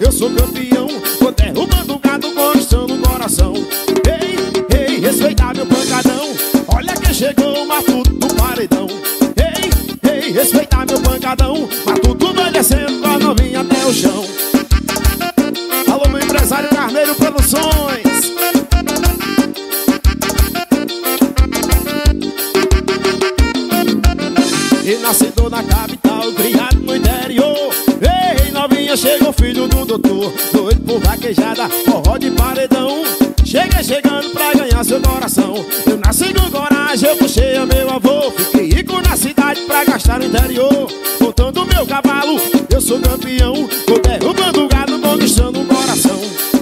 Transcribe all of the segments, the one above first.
Eu sou campeão, tô derrubando o gado Conquistando o coração Ei, ei, respeitar meu pancadão. Olha quem chegou, matuto paredão. Ei, ei, respeitar meu pancadão filho do doutor Doido por vaquejada, forró de paredão. Chega chegando pra ganhar seu coração. Eu nasci com coragem, eu puxei a meu avô. Fiquei rico na cidade pra gastar no interior. Montando meu cavalo, eu sou campeão. Tô derrubando o gado, conquistando o coração.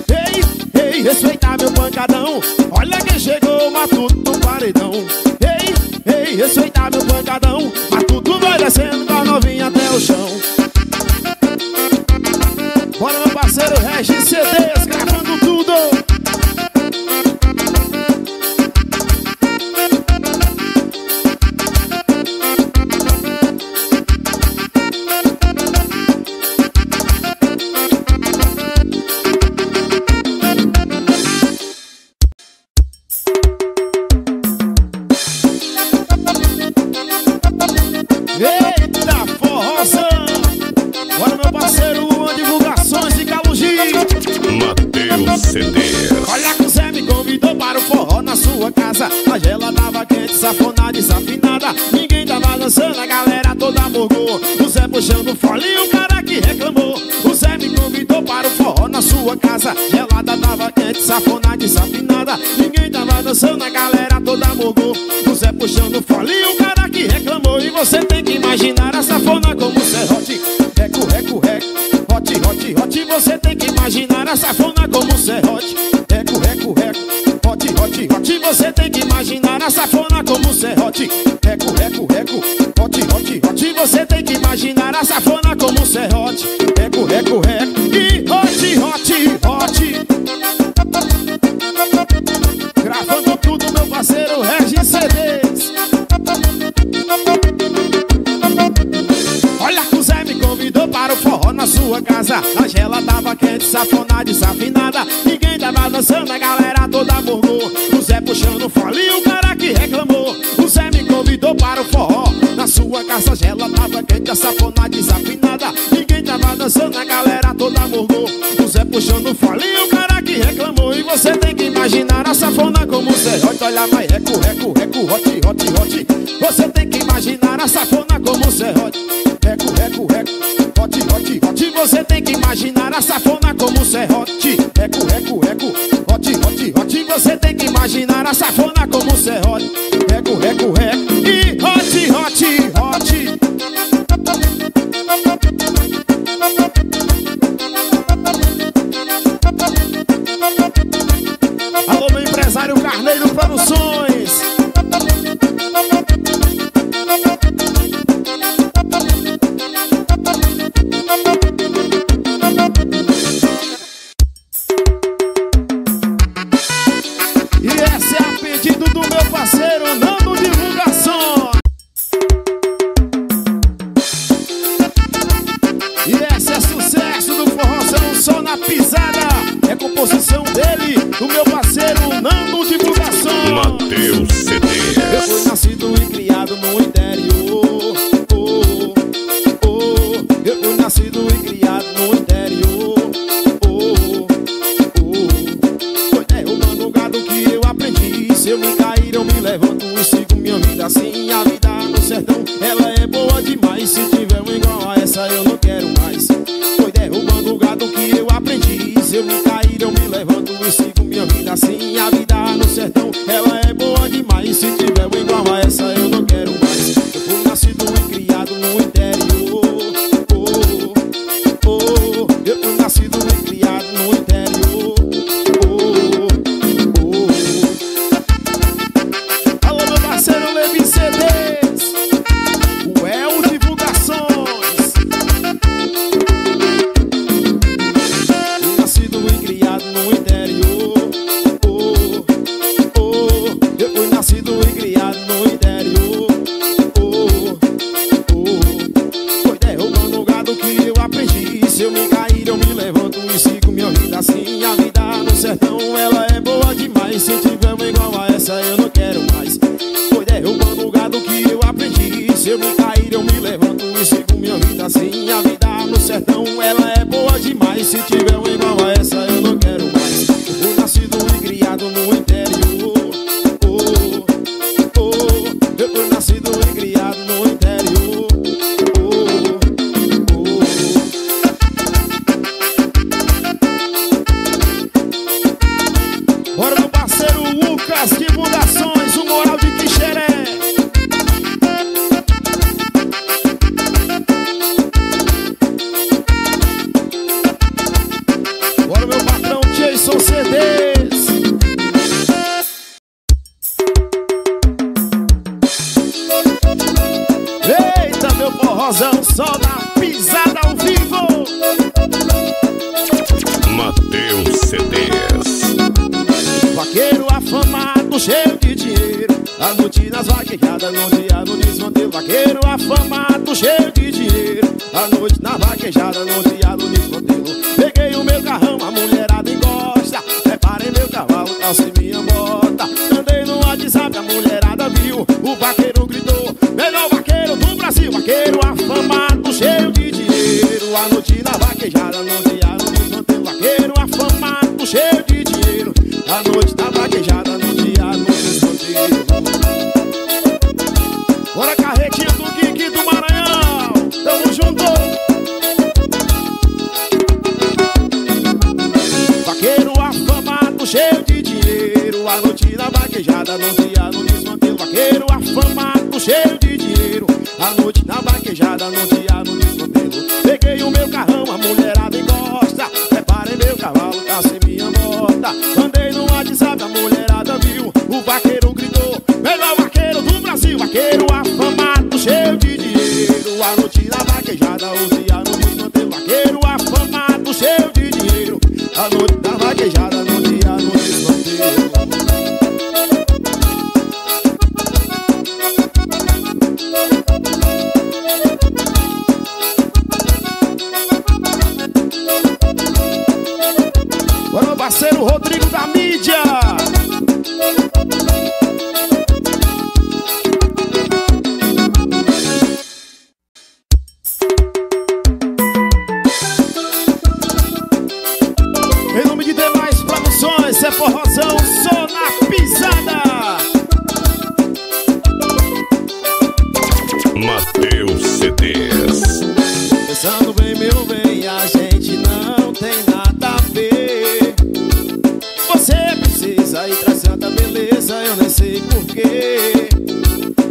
Ei, ei, respeitar meu pancadão. Olha quem chegou, matuto do paredão. Ei, ei, respeitar meu pancadão. Matuto vai descendo com a novinha até o chão parceiro Regis CDs, sua casa A gela tava quente, safonada, desafinada Ninguém tava dançando, a galera toda morgou O Zé puxando fole e o cara que reclamou. O Zé me convidou para o forró na sua casa. Gelada tava quente, safonada, desafinada Ninguém tava dançando, a galera toda morgou O Zé puxando fole e o cara que reclamou. E você tem que imaginar a safona como serrote Reco, reco, reco. Hot, hot, hot, você tem que imaginar a safona como serrote Hot, hot, você tem que imaginar a safona como serrote. Reco, reco, reco. Hot, hot, hot, você tem que imaginar a safona como serrote. Reco, reco, reco. E hot, hot, hot Gravando tudo, meu parceiro Regis CDs Olha que o Zé me convidou para o forró na sua casa. A gela tava quente, safonada, desafinada. Ninguém dançando, a galera toda morgou O Zé puxando fole e o cara que reclamou. O Zé me convidou para o forró. Na sua casa gela tava quente, a safonada, desafinada. Ninguém tava dançando, a galera toda morgou O Zé puxando fole e o cara que reclamou. E você tem que imaginar a safona como serrote Olha mais reco, reco, reco, hot, hot, hot Você tem que imaginar a safona como serrote Reco, reco, reco, hot, hot, hot Você tem que imaginar a safona como serrote Reco, reco, safona como pedido do meu parceiro Nando vida assim. Sayın de dinheiro. noite nas vaquejadas no diabo desmantelo vaqueiro. Afamado, cheio de dinheiro. A noite na vaquejada no diabo desmantelo. Peguei o meu carrão, a mulherada encosta. Preparei meu cavalo, calcei minha bota. Andei no WhatsApp, a mulherada viu. O vaqueiro gritou: Melhor vaqueiro do Brasil. Vaqueiro afamado, cheio de dinheiro. A noite na vaquejada no dia vaqueiro afamado, cheio de dinheiro. A noite na vaquejada, o dia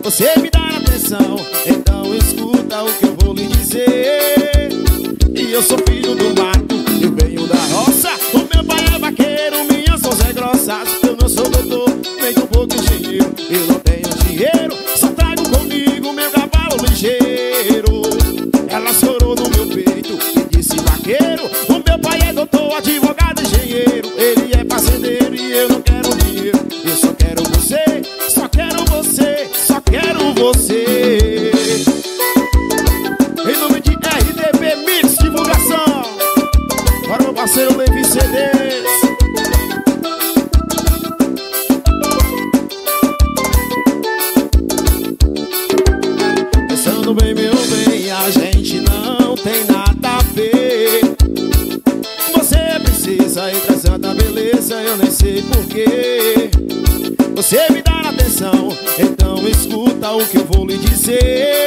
você me dar atenção Então escuta o que eu vou lhe dizer. E eu sou filho do mar você. o que eu vou lhe dizer.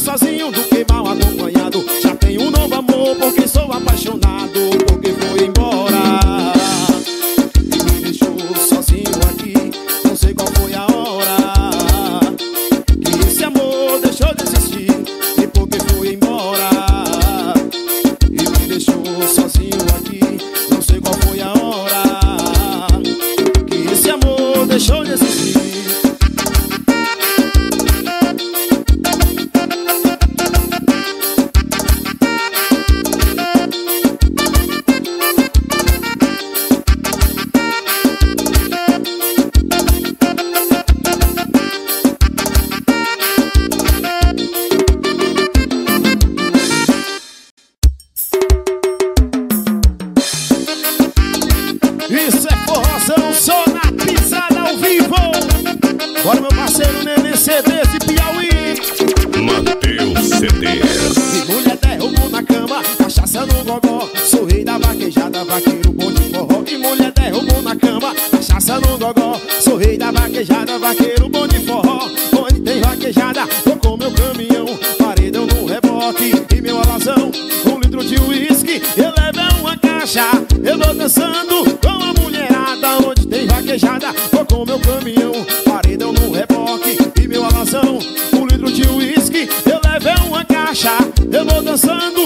sozinho do que mal acompanhado. Já tenho um novo amor porque sou apaixonado. Sou rei da vaquejada, vaqueiro bom de forró E mulher derrubou na cama, cachaça no gogó. Sou rei da vaquejada, vaqueiro bom de forró. Onde tem vaquejada, vou com meu caminhão. Paredão no reboque e meu alazão Um litro de uísque, eu levo uma caixa Eu vou dançando com a mulherada. Onde tem vaquejada, vou com meu caminhão. Paredão no reboque e meu alazão Um litro de uísque, eu levo uma caixa Eu vou dançando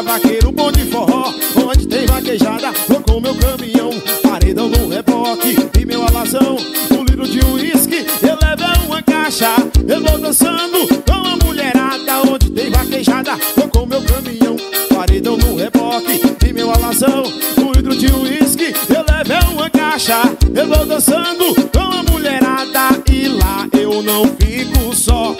praia, vaqueiro bom de forró Onde tem vaquejada, vou com meu caminhão Paredão no reboque e meu alazão Um litro de uísque, eu levo uma caixa Eu vou dançando com a mulherada Onde tem vaquejada, vou com meu caminhão Paredão no reboque e meu alazão Um litro de uísque, eu levo uma caixa Eu vou dançando com a mulherada E lá eu não fico só.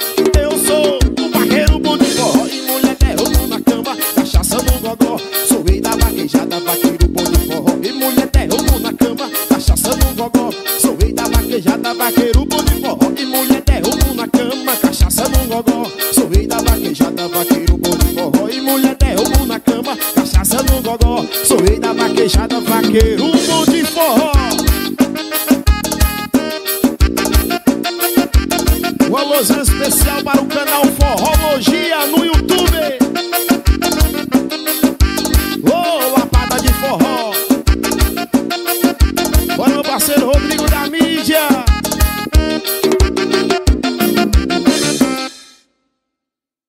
motherfucking